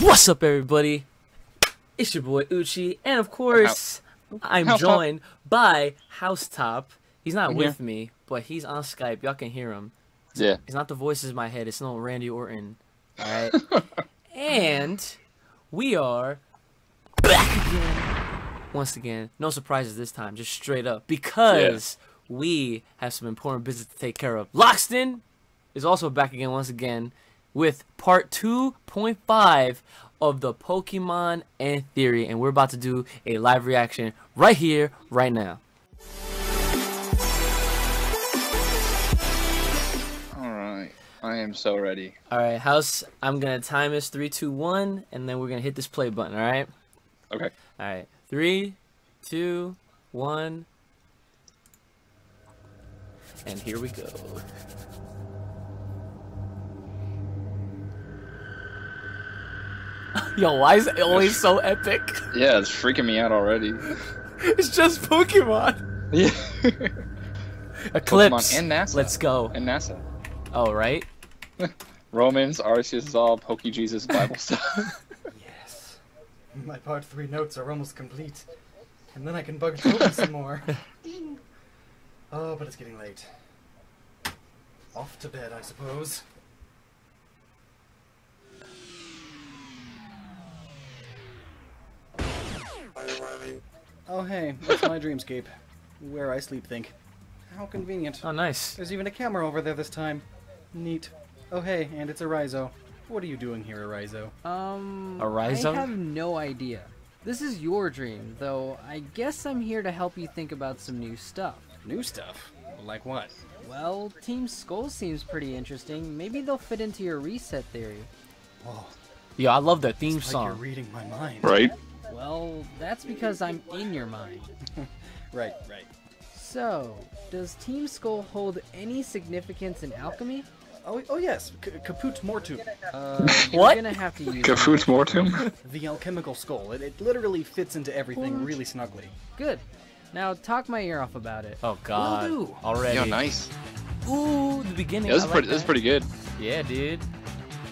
What's up, everybody? It's your boy Uchi, and of course, I'm Housetop. joined by Housetop. He's not I'm with me, but he's on Skype. Y'all can hear him. Yeah. It's not the voices in my head. It's no Randy Orton. All right. and we are back again. Once again, no surprises this time. Just straight up because we have some important business to take care of. Lockstin is also back again once again with part 2.5 of the Pokemon End Theory, and we're about to do a live reaction right here, right now. All right. I am so ready. All right, House. I'm gonna time this three, two, one, and then we're gonna hit this play button. All right. Okay. All right. Three, two, one, and here we go. Yo, why is it always so epic? Yeah, it's freaking me out already. It's just Pokemon. Yeah. Eclipse. Pokemon and NASA. Let's go. and NASA. Oh, right. Romans, Arceus is all Poke Jesus Bible stuff. Yes. My part three notes are almost complete. And then I can bug Toby some more. Oh, but it's getting late. Off to bed, I suppose. Oh, hey, it's my dreamscape. Where I sleep think. How convenient. Oh, nice. There's even a camera over there this time. Neat. Oh, hey, and it's Arizo. What are you doing here, Arizo? Um, Arizo? I have no idea. This is your dream, though I guess I'm here to help you think about some new stuff. New stuff? Like what? Well, Team Skull seems pretty interesting. Maybe they'll fit into your reset theory. Oh, Yo, I love that theme it's like you're song. reading my mind. right? Well, that's because I'm in your mind. Right, right. So, does Team Skull hold any significance in alchemy? Oh, oh yes, C- Caput Mortuum, Uh, you're What? gonna have to use Cafut Mortum? the alchemical skull. It, it literally fits into everything really snugly. Good. Now talk my ear off about it. Oh God. do. Already. Yo, nice. Ooh, the beginning. Yeah, was, I like pretty. This is that. pretty good. Yeah, dude.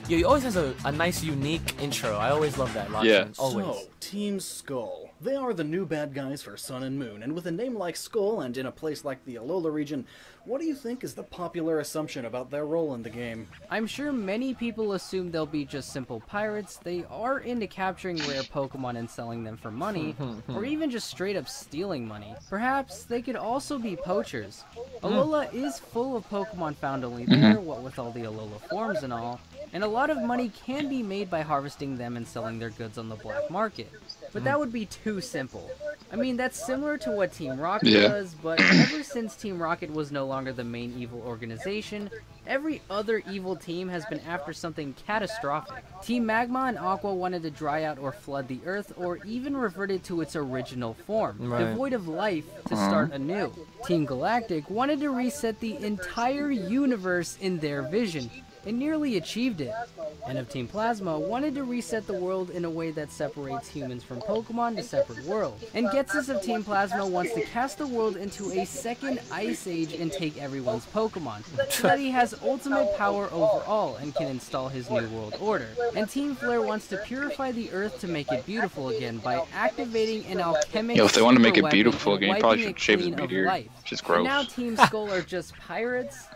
Yo, he always has a, a nice, unique intro. I always love that. Lockstin. Yeah. Always. So, Team Skull. They are the new bad guys for Sun and Moon, and with a name like Skull and in a place like the Alola region, what do you think is the popular assumption about their role in the game? I'm sure many people assume they'll be just simple pirates. They are into capturing rare Pokemon and selling them for money, or even just straight up stealing money. Perhaps they could also be poachers. Hmm. Alola is full of Pokemon found only there, what with all the Alola forms and all, and a lot of money can be made by harvesting them and selling their goods on the black market. But hmm. that would be too simple. I mean, that's similar to what Team Rocket Yeah. does, but ever since Team Rocket was no longer the main evil organization, every other evil team has been after something catastrophic. Team Magma and Aqua wanted to dry out or flood the Earth, or even revert it to its original form, Right. devoid of life, to uh-huh. start anew. Team Galactic wanted to reset the entire universe in their vision, and nearly achieved it. And of Team Plasma wanted to reset the world in a way that separates humans from Pokemon to separate worlds. And Ghetsis of Team Plasma wants to cast the world into a second Ice Age and take everyone's Pokemon, so that he has ultimate power over all and can install his new world order. And Team Flare wants to purify the Earth to make it beautiful again by activating an alchemic Yo, if they want to make it beautiful again, you probably should shave his it clean of beard. Which is And gross. now Team Skull are just pirates?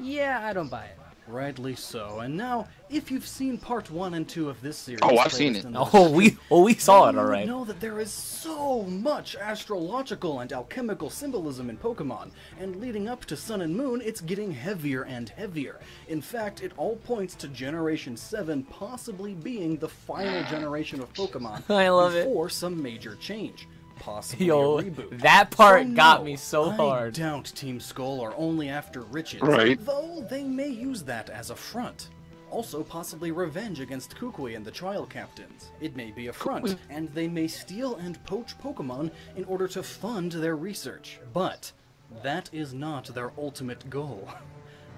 Yeah, I don't buy it. Rightly so. And now, if you've seen part one and two of this series, Oh, I've seen it. in the Oh, we oh we saw it. you All know that there is so much astrological and alchemical symbolism in Pokemon, and leading up to Sun and Moon, it's getting heavier and heavier. In fact, it all points to Generation 7 possibly being the final generation of Pokemon I love it. before some major change. Possibly Yo, a reboot. that part oh, got no, me so I hard. doubt Team Skull are only after riches, Right. though they may use that as a front. Also, possibly revenge against Kukui and the trial captains. It may be a front, and they may steal and poach Pokemon in order to fund their research. But that is not their ultimate goal.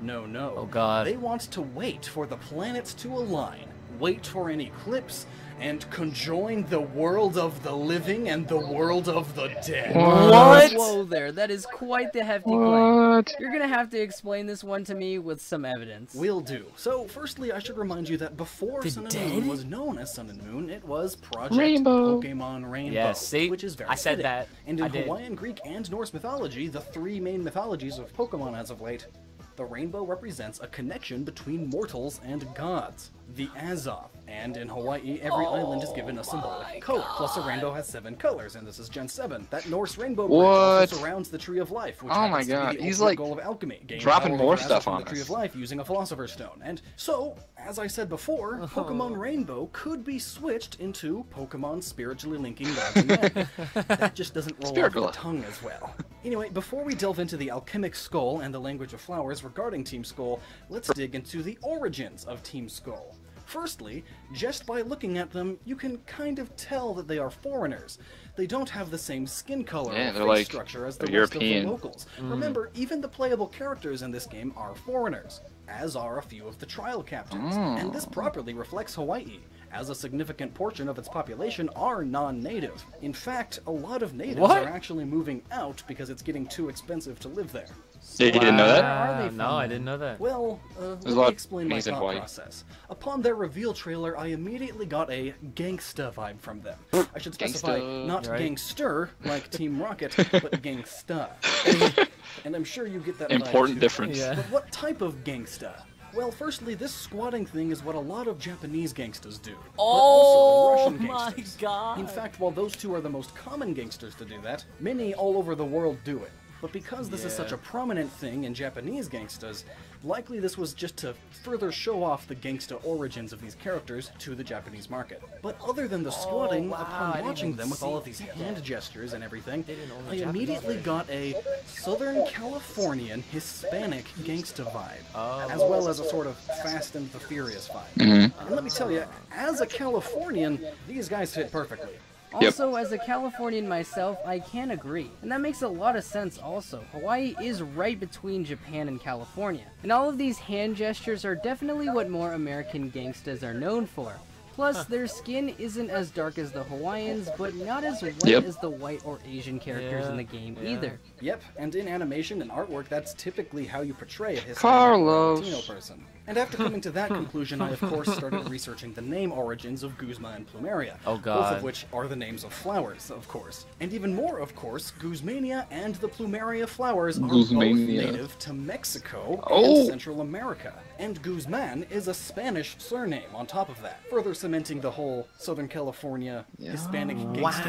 No, no. Oh, God. They want to wait for the planets to align, wait for an eclipse, and conjoin the world of the living and the world of the dead. What? Whoa there, that is quite the hefty claim. What? You're gonna have to explain this one to me with some evidence. Will do. So, firstly, I should remind you that before The Sun and dead? Moon was known as Sun and Moon, it was Project Rainbow. Pokemon Rainbow. Yes, see? which is very I said fitting. that. And in I did. Hawaiian, Greek, and Norse mythology, the three main mythologies of Pokemon as of late, the rainbow represents a connection between mortals and gods. The Azoth, and in Hawaii, every island is given a symbolic oh color. Plus, a rainbow has seven colors, and this is Gen 7. That Norse rainbow bridge What? surrounds the Tree of Life, which Oh my happens to be God, the he's, like, goal of alchemy. Gain dropping more stuff from on the Tree of Life using a Philosopher's Stone. And so, as I said before, oh. Pokemon Rainbow could be switched into Pokemon spiritually linking gods and men. that just doesn't roll Spiritual. off the tongue as well. Anyway, before we delve into the alchemic skull and the language of flowers regarding Team Skull, let's dig into the origins of Team Skull. Firstly, just by looking at them, you can kind of tell that they are foreigners. They don't have the same skin color Yeah, or face like- structure as the they're rest European. of the locals. Mm. Remember, even the playable characters in this game are foreigners, as are a few of the trial captains. And this properly reflects Hawaii, as a significant portion of its population are non-native. In fact, a lot of natives What? are actually moving out because it's getting too expensive to live there. Yeah, you didn't know that? Where are they Wow, from, No, I didn't know that. Well, uh, let me explain my thought Hawaii. process. Upon their reveal trailer, I immediately got a gangsta vibe from them. I should specify Gangsta. not Right. gangster like Team Rocket, but gangsta. And, and I'm sure you get that. Important too. difference. Yeah. But what type of gangsta? Well, firstly, this squatting thing is what a lot of Japanese gangsters do. but Oh also Russian my gangsters. God. In fact, while those two are the most common gangsters to do that, many all over the world do it. But because this is such a prominent thing in Japanese gangsters, likely this was just to further show off the gangsta origins of these characters to the Japanese market. But other than the squatting, Oh, wow, upon watching them with all of these that. hand gestures and everything, They didn't own I Japanese immediately version. got a Southern Californian Hispanic gangsta vibe, Oh. as well as a sort of Fast and the Furious vibe. Mm-hmm. And let me tell you, as a Californian, these guys fit perfectly. Also, as a Californian myself, I can agree. And that makes a lot of sense also. Hawaii is right between Japan and California. And all of these hand gestures are definitely what more American gangstas are known for. Plus, their skin isn't as dark as the Hawaiians, but not as white Yep. as the white or Asian characters Yeah, in the game yeah. either. Yep, and in animation and artwork, that's typically how you portray a Hispanic or Carlos. Latino person. And after coming to that conclusion, I of course started researching the name origins of Guzma and Plumeria. Oh, Both of which are the names of flowers, of course. And even more, of course, Guzmania and the Plumeria flowers are both native to Mexico Oh. and Central America. And Guzman is a Spanish surname on top of that, further cementing the whole Southern California Hispanic gangsta. Quick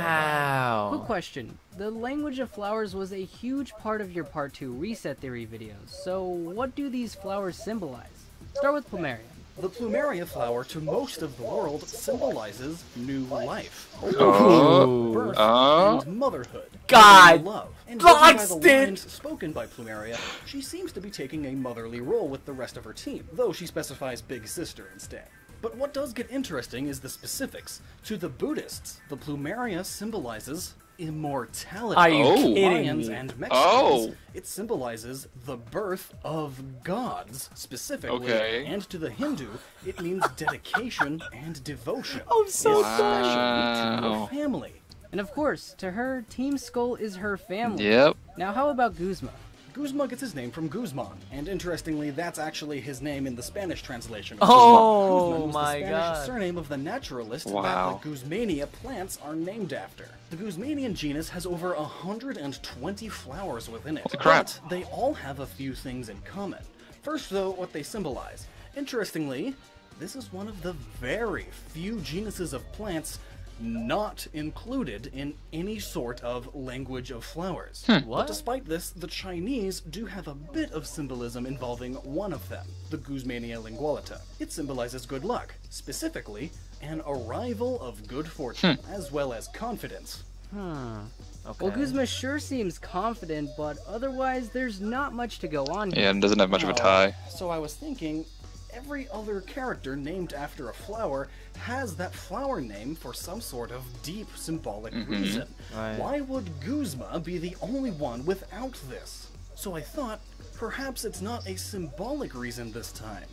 Wow. question. The language of flowers was a huge part of your Part 2 Reset Theory videos, so what do these flowers symbolize? Start with Plumeria. The plumeria flower to most of the world symbolizes new life, Oh. birth, Oh. and motherhood. God and love. And judging by the lines spoken by Plumeria, she seems to be taking a motherly role with the rest of her team, though she specifies big sister instead. But what does get interesting is the specifics. To the Buddhists, the plumeria symbolizes immortality. Are you Oh. Kidding Mayans me? and Mexicans, Oh. it symbolizes the birth of gods, specifically. Okay. And to the Hindu, it means dedication and devotion. Oh, I'm so especially to Wow. your family. And of course, to her, Team Skull is her family. Yep. Now, how about Guzma? Guzma gets his name from Guzman, and interestingly, that's actually his name in the Spanish translation. Oh, Guzman. Guzman was my the Spanish God. surname of the naturalist Wow. that the Guzmania plants are named after. The Guzmanian genus has over 120 flowers within it, Holy crap. but they all have a few things in common. First, though, what they symbolize. Interestingly, this is one of the very few genuses of plants not included in any sort of language of flowers. Hmm. But What? despite this, the Chinese do have a bit of symbolism involving one of them, the Guzmania lingulata. It symbolizes good luck, specifically, an arrival of good fortune, hmm. as well as confidence. Okay. Well, Guzma sure seems confident, but otherwise, there's not much to go on here. Yeah, and doesn't have much of a oh, tie. So I was thinking, every other character named after a flower has that flower name for some sort of deep symbolic mm-hmm. reason. Right. Why would Guzma be the only one without this? So I thought, perhaps it's not a symbolic reason this time.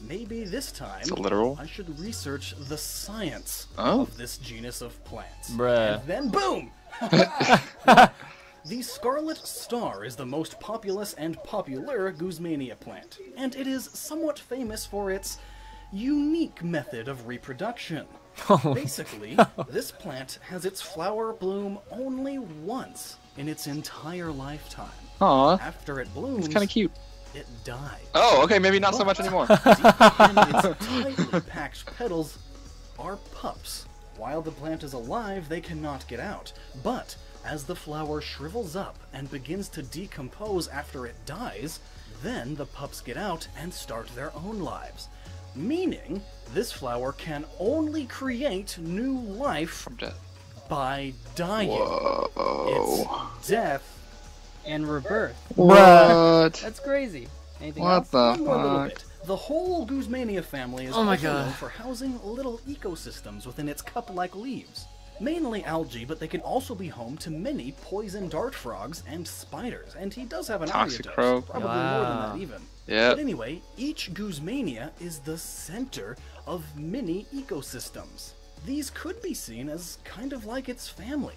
maybe this time It's literal. I should research the science Oh. of this genus of plants. Bruh. And then boom! the scarlet star is the most populous and popular Guzmania plant, and it is somewhat famous for its unique method of reproduction. Oh. Basically, this plant has its flower bloom only once in its entire lifetime. Aw, After it blooms, it's kind of cute. it dies. Oh, okay, maybe not so much anymore. Deep in its tightly packed petals are pups. While the plant is alive, they cannot get out. But as the flower shrivels up and begins to decompose after it dies, then the pups get out and start their own lives. Meaning, this flower can only create new life From death. by dying. Whoa. It's death. And rebirth. What? That's crazy. Anything What else? the One fuck? The whole Guzmania family is Oh my God. known for housing little ecosystems within its cup-like leaves. Mainly algae, but they can also be home to many poison dart frogs and spiders. And he does have an Toxic Ariados, crow. probably more than that even. Yeah. But anyway, each Guzmania is the center of many ecosystems. These could be seen as kind of like its family.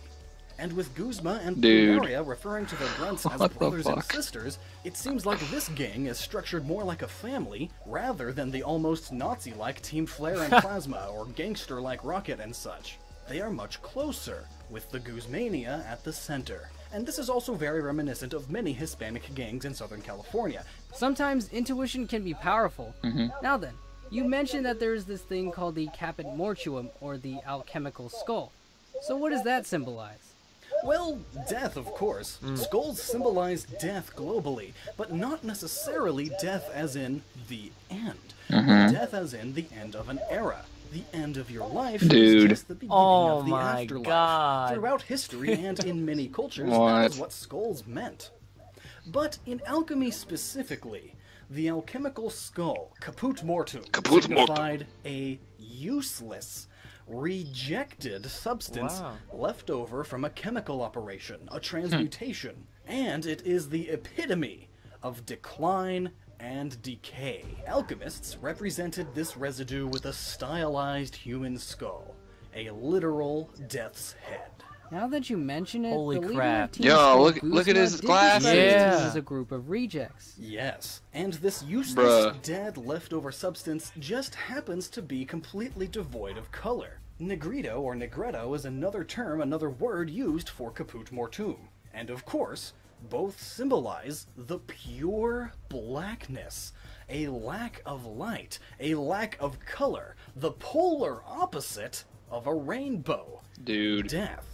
And with Guzma and Dude. Referring to their grunts as What brothers and sisters, it seems like this gang is structured more like a family rather than the almost Nazi-like Team Flare and Plasma or gangster-like Rocket and such. They are much closer, with the Guzmania at the center. And this is also very reminiscent of many Hispanic gangs in Southern California. Sometimes intuition can be powerful. Mm-hmm. Now then, you mentioned that there is this thing called the caput mortuum, or the alchemical skull. So what does that symbolize? Well, death, of course. Mm. Skulls symbolize death globally, but not necessarily death as in the end. Mm-hmm. Death as in the end of an era. The end of your life Dude. is just the beginning Oh of the my afterlife. God. Throughout history and in many cultures, that What? is what skulls meant. But in alchemy specifically, the alchemical skull, caput mortuum, Caput mortuum. signified a useless, rejected substance Wow. left over from a chemical operation, a hmm. transmutation, and it is the epitome of decline and decay. Alchemists represented this residue with a stylized human skull, a literal death's head. Now that you mention it, Holy the leader crap. of Team Yo, Skull, look- look at his glasses. describe these Yeah. as a group of rejects. Yes, and this useless, Bruh. dead, leftover substance just happens to be completely devoid of color. Negrito or nigredo is another term, another word used for caput mortuum. And of course, both symbolize the pure blackness, a lack of light, a lack of color, the polar opposite of a rainbow. Dude. Death.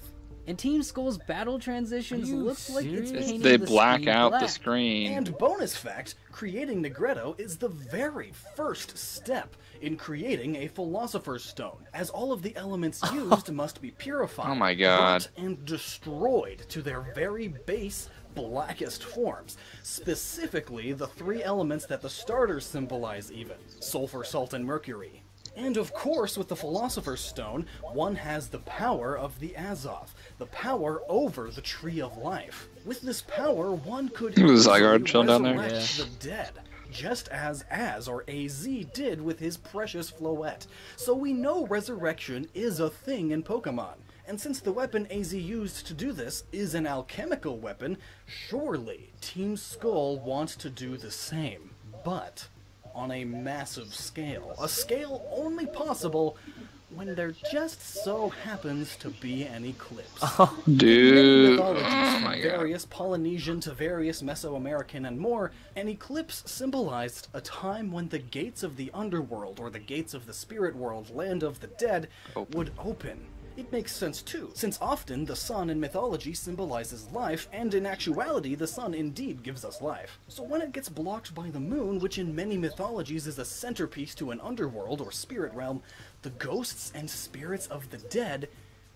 And Team Skull's battle transitions Are you looks like it's serious? painting They the black screen out the screen. And bonus fact, creating Nigredo is the very first step in creating a Philosopher's Stone, as all of the elements used must be purified, Oh my God. burnt, and destroyed to their very base blackest forms. Specifically, the three elements that the starters symbolize even, sulfur, salt, and mercury. And of course, with the Philosopher's Stone, one has the power of the Azoth, the power over the Tree of Life. With this power, one could Look at Zygarde easily chilling down there. resurrect the dead, just as Az or Az did with his precious Floette. So we know resurrection is a thing in Pokemon. And since the weapon AZ used to do this is an alchemical weapon, surely Team Skull wants to do the same. But on a massive scale. A scale only possible when there just so happens to be an eclipse. Many oh, Dude. Oh from my god. various Polynesian to various Mesoamerican and more, an eclipse symbolized a time when the gates of the underworld or the gates of the spirit world, land of the dead, Open. would open. It makes sense too, since often the sun in mythology symbolizes life, and in actuality, the sun indeed gives us life. So when it gets blocked by the moon, which in many mythologies is a centerpiece to an underworld or spirit realm, the ghosts and spirits of the dead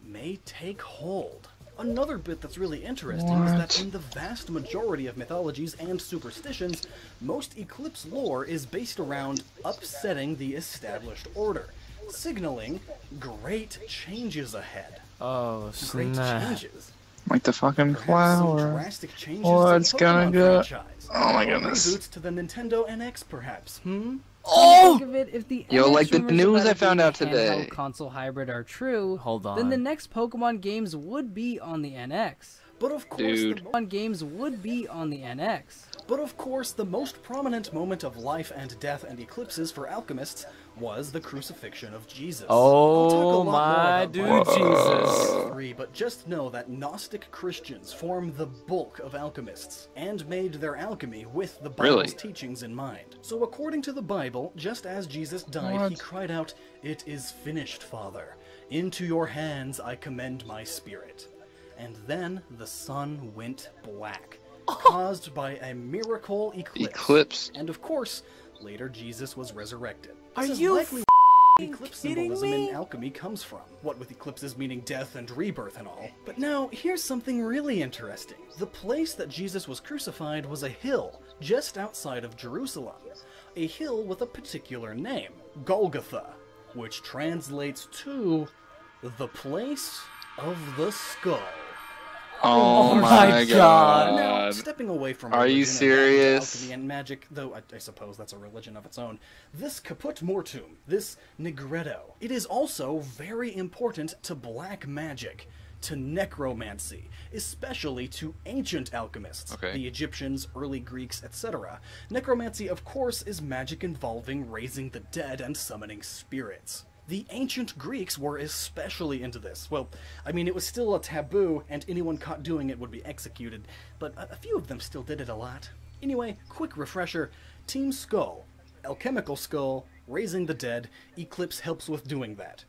may take hold. Another bit that's really interesting is that in the vast majority of mythologies and superstitions, most eclipse lore is based around upsetting the established order, signaling great changes ahead. Oh Great snap! changes. Like the fucking Perhaps some flower. drastic changes What's to the gonna go- Oh my goodness. Reboots to the Nintendo NX, perhaps. Hmm. Oh! Think of it, if the Yo, NX like the rumors news about I it found being out a handheld today. console hybrid are true, Hold on. then the next Pokemon games would be on the NX. But of course, Dude. the Pokemon games would be on the NX. But of course, the most prominent moment of life and death and eclipses for alchemists was the crucifixion of Jesus. Oh I'll talk a Oh lot my about dude, Jesus. 3, but just know that Gnostic Christians form the bulk of alchemists and made their alchemy with the Bible's Really? teachings in mind. So according to the Bible, just as Jesus died, he cried out, "It is finished, Father. Into your hands I commend my spirit." And then the sun went black, oh. caused by a miracle eclipse. Eclipse. And of course, later Jesus was resurrected. Are This is you likely eclipse symbolism me? in alchemy comes from. What with eclipses meaning death and rebirth and all. But now, here's something really interesting. The place that Jesus was crucified was a hill just outside of Jerusalem. A hill with a particular name, Golgotha, which translates to the place of the skull. Oh, oh, my my God. Now, stepping away from Are you religion and serious? alchemy and magic, though I, I suppose that's a religion of its own, this Caput Mortuum, this Nigredo, it is also very important to black magic, to necromancy, especially to ancient alchemists, Okay. the Egyptians, early Greeks, etc. Necromancy, of course, is magic involving raising the dead and summoning spirits. The ancient Greeks were especially into this. Well, I mean, it was still a taboo, and anyone caught doing it would be executed, but a, a few of them still did it a lot. Anyway, quick refresher Team Skull, Alchemical Skull, Raising the Dead, Eclipse helps with doing that.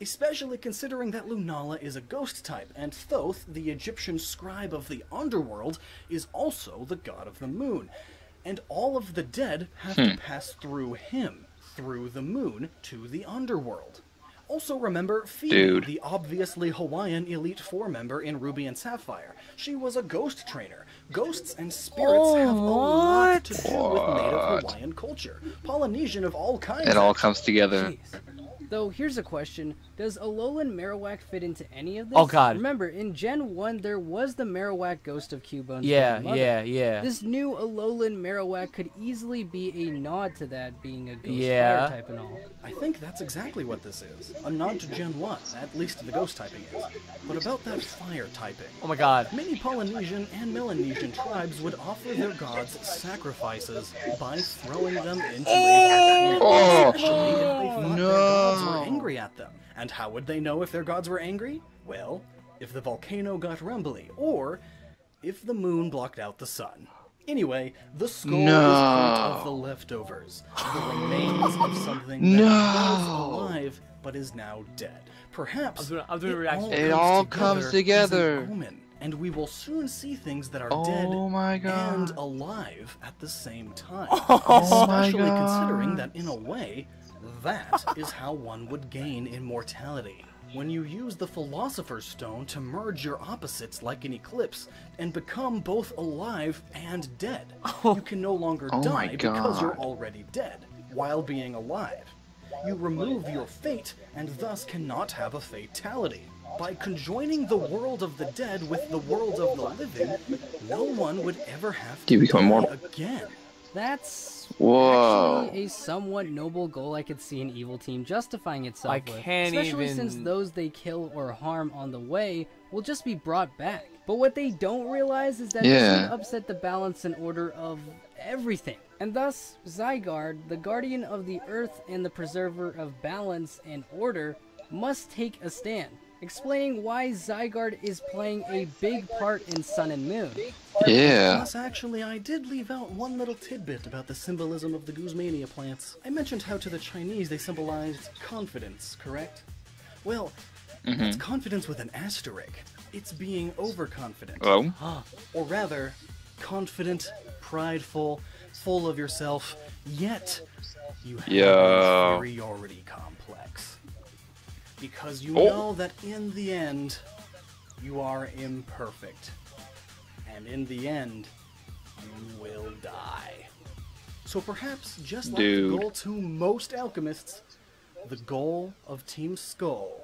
Especially considering that Lunala is a ghost type, and Thoth, the Egyptian scribe of the underworld, is also the god of the moon. And all of the dead have to hmm. pass through him, through the moon, to the underworld. Also remember Phoebe, Dude. the obviously Hawaiian Elite Four member in Ruby and Sapphire. She was a ghost trainer. Ghosts and spirits oh, have a lot to do with native Hawaiian culture. Polynesian of all kinds. It all comes together. Jeez. Though here's a question: Does Alolan Marowak fit into any of this? Oh, God. Remember, in Gen One, there was the Marowak Ghost of Cubone's Yeah, yeah, yeah. This new Alolan Marowak could easily be a nod to that being a ghost Yeah. fire type and all. I think that's exactly what this is. A nod to Gen 1, at least the ghost typing is. But about that fire typing. Oh my god. Many Polynesian and Melanesian tribes would offer their gods sacrifices by throwing them into a volcano, Oh, especially if they thought their no. gods were angry at them. And how would they know if their gods were angry? Well, if the volcano got rumbly, or if the moon blocked out the sun. Anyway, the skull is part of the leftovers, the remains of something that No. was alive but is now dead. Perhaps I'm doing- I'm doing a it reaction. all It comes all together comes as together. omen, and we will soon see things that are Oh dead my God. and alive at the same time. Oh my Especially considering that, in a way, that is how one would gain immortality. When you use the Philosopher's Stone to merge your opposites like an eclipse and become both alive and dead, oh. you can no longer Oh die because you're already dead while being alive. You remove your fate and thus cannot have a fatality. By conjoining the world of the dead with the world of the living, no one would ever have to You become die immortal. again. That's Whoa. actually a somewhat noble goal I could see an evil team justifying itself I with. can't Especially since those they kill or harm on the way will just be brought back. But what they don't realize is that this Yeah. would upset the balance and order of everything. And thus, Zygarde, the guardian of the earth and the preserver of balance and order, must take a stand, explaining why Zygarde is playing a big part in Sun and Moon. Yeah. Plus, actually, I did leave out one little tidbit about the symbolism of the Guzmania plants. I mentioned how to the Chinese they symbolized confidence, correct? Well, mm-hmm. it's confidence with an asterisk. It's being overconfident. Oh. Or rather, confident, prideful, full of yourself, yet you have Yeah. an inferiority complex. Because you Oh. know that in the end, you are imperfect. And in the end, you will die. So perhaps, just like Dude. the goal to most alchemists, the goal of Team Skull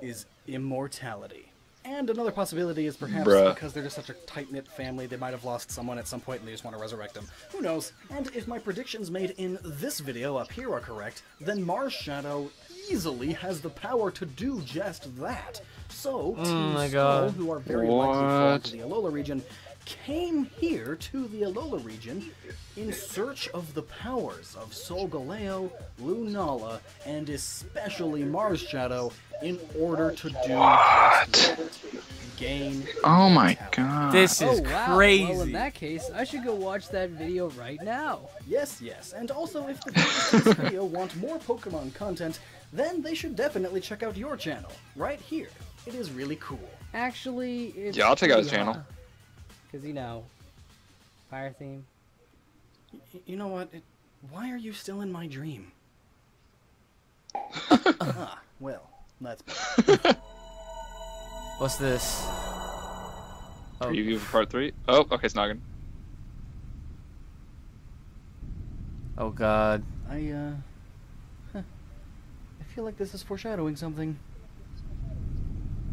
is immortality. And another possibility is perhaps Bruh. because they're just such a tight knit family, they might have lost someone at some point and they just want to resurrect them. Who knows? And if my predictions made in this video up here are correct, then Marshadow easily has the power to do just that. So, Team Oh my Skull, who are very likely falling What? to the Alola region, came here to the Alola region in search of the powers of Solgaleo, Lunala, and especially Marshadow in order to do just that. Gain Oh my talent. god. This is oh wow. crazy. Well, in that case, I should go watch that video right now. Yes, yes. And also, if the viewers of this video want more Pokemon content, then they should definitely check out your channel, right here. It is really cool. Actually, it's Yeah, I'll check out his channel. Because you know, fire theme. Y- you know what? It, why are you still in my dream? ah, well, that's better. What's this? Oh, Preview for part three. Oh, okay, it's Noggin. oh God. I, uh. Huh. I feel like this is foreshadowing something.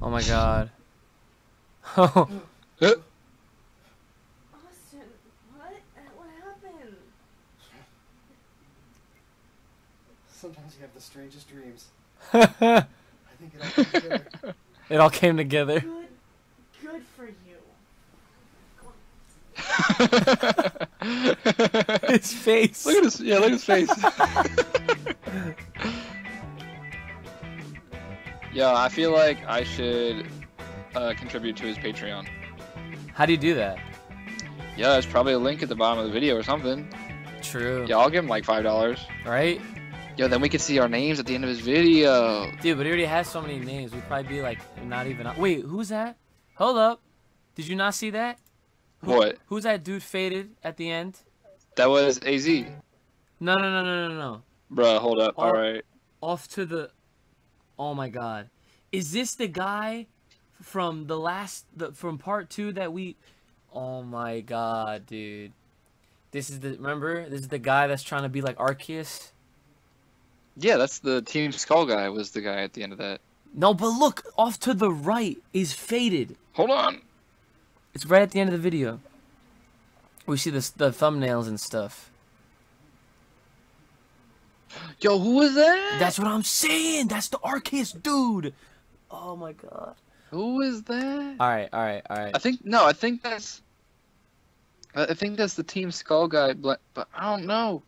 Oh my God. Oh, Austin, what? What happened? Sometimes you have the strangest dreams. it I think it all comes together. all came together. Good, good for you. His face. Look at his yeah, look at his face. Yeah, I feel like I should uh, contribute to his Patreon. How do you do that? Yeah, there's probably a link at the bottom of the video or something. True. Yeah, I'll give him like five dollars. Right? Yo, then we can see our names at the end of his video. Dude, but he already has so many names. We'd probably be like, not even. Wait, who's that? Hold up. Did you not see that? Who- What? Who's that dude faded at the end? That was AZ. No, no, no, no, no, no. Bruh, hold up. Oh. All right. Off to the. Oh my God, is this the guy from the last the from part two that we? Oh my God, dude. This is the remember. This is the guy that's trying to be like Arceus. Yeah, that's the Team Skull guy. Was the guy at the end of that? No, but look, off to the right is faded. Hold on. It's right at the end of the video. We see the the thumbnails and stuff. Yo, who was that? That's what I'm saying. That's the Arceus dude. Oh my god. Who is that? All right, all right, all right. I think no. I think that's. I I think that's the Team Skull guy, but but I don't know.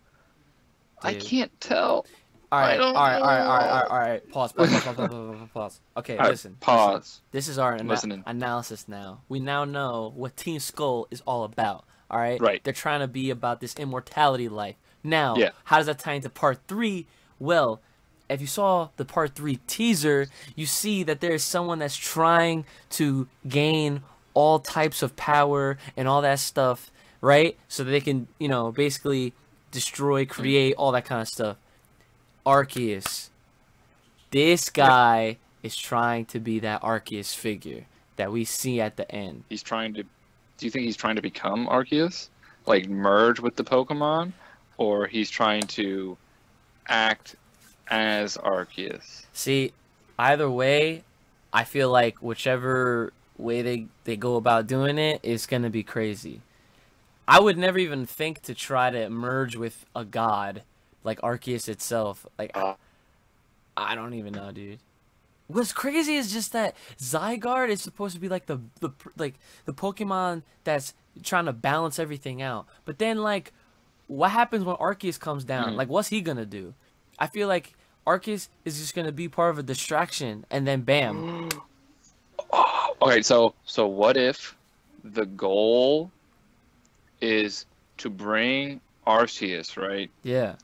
I can't tell. All right, I don't all right, all right, all right, all right, know. all right. Pause, pause, pause, pause, pause, pause, pause, pause. Okay, All right, listen. pause. listen. This is our ana- analysis now. We now know what Team Skull is all about. All right. Right. They're trying to be about this immortality life. Now, Yeah. how does that tie into part three? Well, if you saw the part three teaser, you see that there is someone that's trying to gain all types of power and all that stuff, right? So that they can, you know, basically destroy, create, all that kind of stuff. Arceus. This guy is trying to be that Arceus figure that we see at the end. He's trying to. Do you think he's trying to become Arceus, like merge with the Pokemon, or he's trying to act as Arceus? See, either way, I feel like whichever way they, they go about doing it is going to be crazy. I would never even think to try to merge with a god like Arceus itself. Like, I, I don't even know, dude. What's crazy is just that Zygarde is supposed to be like the the like the Pokemon that's trying to balance everything out. But then like, what happens when Arceus comes down? Mhm. Like, what's he gonna do? I feel like Arceus is just gonna be part of a distraction, and then bam. Okay, so so what if the goal is to bring Arceus, right? Yeah.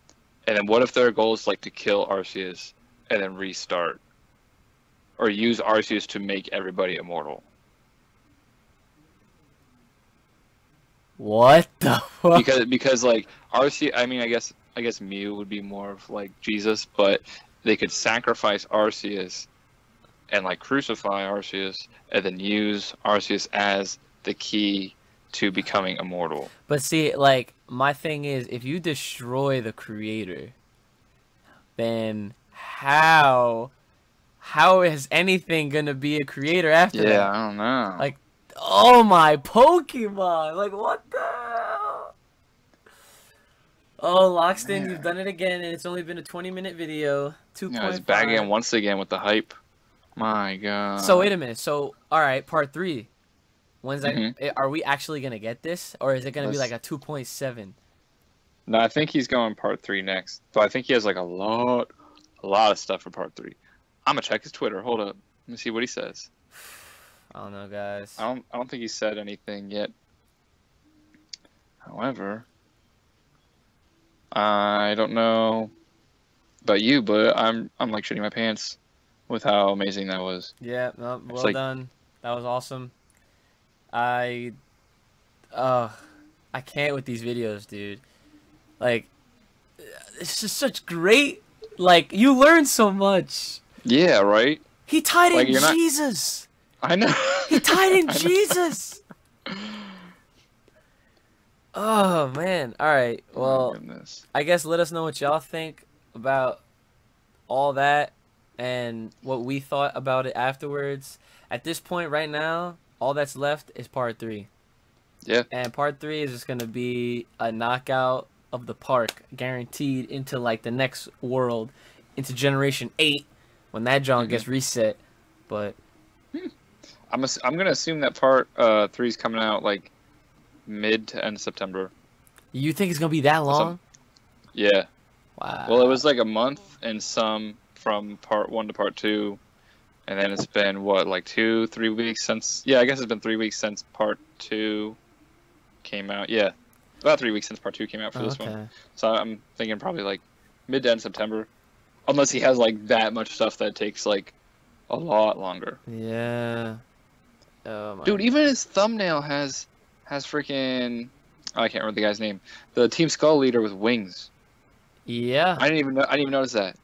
And then what if their goal is like to kill Arceus and then restart? Or use Arceus to make everybody immortal? What the fuck? Because because like Arceus I mean I guess I guess Mew would be more of like Jesus, but they could sacrifice Arceus and like crucify Arceus and then use Arceus as the key to becoming immortal. But see, like my thing is, if you destroy the creator, then how how is anything gonna be a creator after that? Yeah, I don't know. Like, Oh my Pokemon! Like what the hell? Oh, Lockstin, you've done it again, and it's only been a 20 minute video. Two yeah, he's back again once again with the hype. My God. So wait a minute. So all right, part three. When's that? Mhm. eh, Are we actually gonna get this, or is it gonna be Let's- like a 2.7? No, I think he's going part three next. So I think he has like a lot, a lot of stuff for part three. I'm gonna check his Twitter. Hold up. Let me see what he says. I don't know, guys. I don't. I don't think he said anything yet. However, I don't know about you, but I'm I'm like shitting my pants with how amazing that was. Yeah, no, well like- done. That was awesome. I, uh, I can't with these videos, dude. Like, it's just such great. Like, you learn so much. Yeah, right. He tied Like, in you're not- Jesus. I know. He tied in Jesus. Oh man! All right. Oh, Well, goodness. I guess let us know what y'all think about all that and what we thought about it afterwards. At this point, right now, all that's left is part three. Yeah. And part three is just gonna be a knockout of the park, guaranteed into like the next world, into Generation Eight, when that John Mm-hmm. gets reset. But I'm ass- I'm gonna assume that part uh three's coming out like mid to end September. you think it's gonna be that long? Yeah. Wow. Well, it was like a month and some from part one to part two, and then it's been what like two, three weeks since. Yeah, I guess it's been three weeks since part two came out. Yeah, about three weeks since part two came out for Oh, this one. okay. So I'm thinking probably like mid to end September, unless he has like that much stuff that takes like a lot longer. Yeah. Oh. Dude, even his thumbnail has has freaking. Oh, I can't remember the guy's name. The Team Skull leader with wings. Yeah. I didn't even know, I didn't even notice that.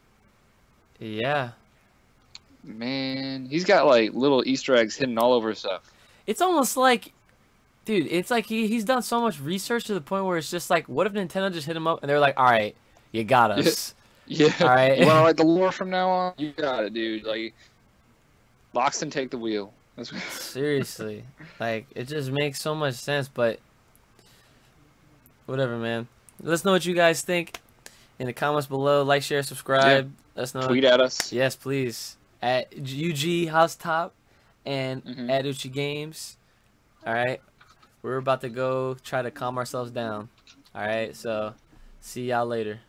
Yeah. Man, he's got like little Easter eggs hidden all over his stuff. It's almost like, dude, it's like he, he's done so much research to the point where it's just like, what if Nintendo just hit him up and they're like, all right, you got us. Yeah. All right. You want to write the lore from now on? You got it, dude. Like, Lockstin, take the wheel. That's. Seriously. Like, it just makes so much sense, but whatever, man. Let us know what you guys think in the comments below. Like, share, subscribe. Let us know. Tweet at us. Yes, please. At UG House Top and Mhm. at Uchi Games. All right. We're about to go try to calm ourselves down. All right. So, see y'all later.